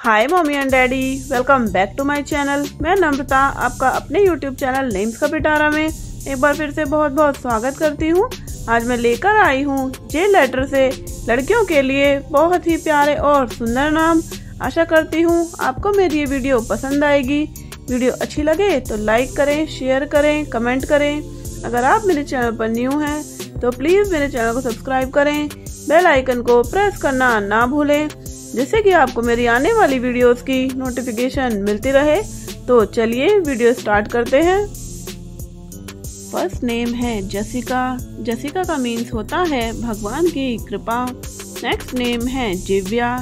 Hi mummy and daddy welcome back to my channel मैं नम्रता, आपका अपने यूट्यूब चैनल नेम्स का पिटारा में एक बार फिर से बहुत बहुत स्वागत करती हूँ। आज मैं लेकर आई हूँ जे लेटर से लड़कियों के लिए बहुत ही प्यारे और सुंदर नाम। आशा करती हूँ आपको मेरी ये वीडियो पसंद आएगी। वीडियो अच्छी लगे तो लाइक करें शेयर करें कमेंट करें। अगर आप मेरे चैनल पर न्यू हैं तो प्लीज़ मेरे चैनल को सब्सक्राइब करें। बेल आइकन को प्रेस करना ना भूलें। जिससे कि आपको मेरी आने वाली वीडियोस की नोटिफिकेशन मिलती रहे तो चलिए वीडियो स्टार्ट करते हैं। फ़र्स्ट नेम है जसिका जसिका का मीन्स होता है भगवान की कृपा। नेक्स्ट नेम है जिव्या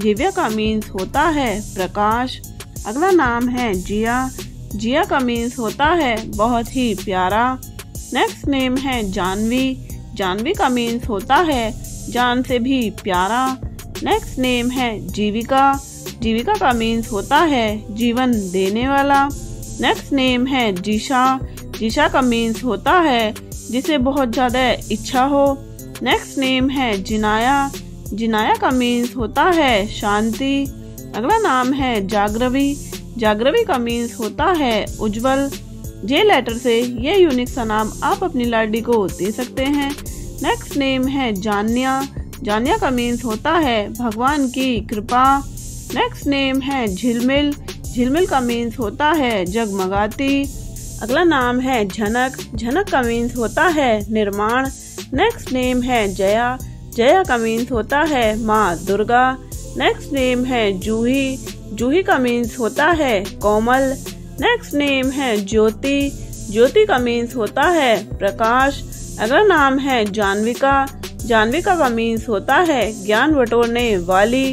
जिव्या का मीन्स होता है प्रकाश। अगला नाम है जिया जिया का मीन्स होता है बहुत ही प्यारा। नेक्स्ट नेम है जानवी जानवी का मीन्स होता है जान से भी प्यारा। नेक्स्ट नेम है जीविका। जीविका का मीन्स होता है जीवन देने वाला। नेक्स्ट नेम है जीशा। जीशा का मीन्स होता है जिसे बहुत ज़्यादा इच्छा हो। नेक्स्ट नेम है जिनाया। जिनाया का मीन्स होता है शांति। अगला नाम है जागरवी। जागरवी का मीन्स होता है उज्जवल। जे लेटर से ये यूनिक सा नाम आप अपनी लाडी को दे सकते हैं। नेक्स्ट नेम है जानिया। जानिया का मीन्स होता है भगवान की कृपा। नेक्स्ट नेम है झिलमिल। झिलमिल का मीन्स होता है जगमगाती। अगला नाम है झनक। झनक का मीन्स होता है निर्माण। नेक्स्ट नेम है जया। जया का मीन्स होता है माँ दुर्गा। नेक्स्ट नेम है जूही। जूही का मीन्स होता है कोमल। नेक्स्ट नेम है ज्योति। ज्योति का मीन्स होता है प्रकाश। अगला नाम है जानविका। जानवी का मीन्स होता है ज्ञान बटोरने वाली